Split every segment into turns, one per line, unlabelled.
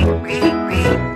We. wee, wee.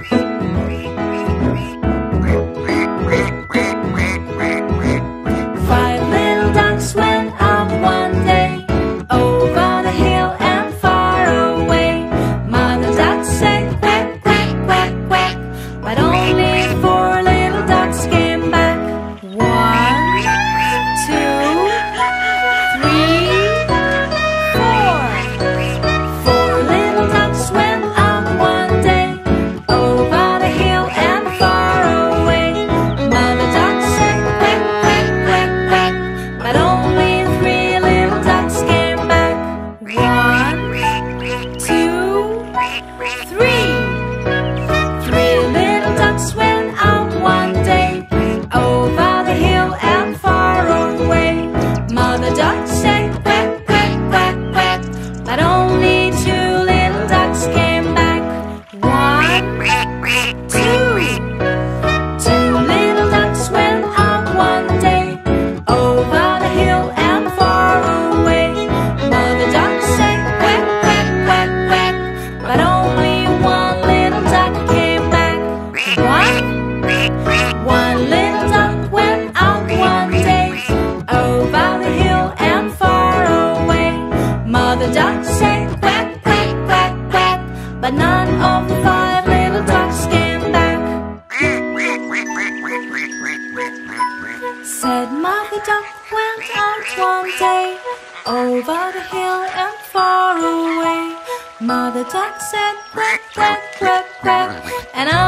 But none of the five little ducks came back. Said Mother Duck went out one day over the hill and far away. Mother Duck said quack, quack, quack, quack, and I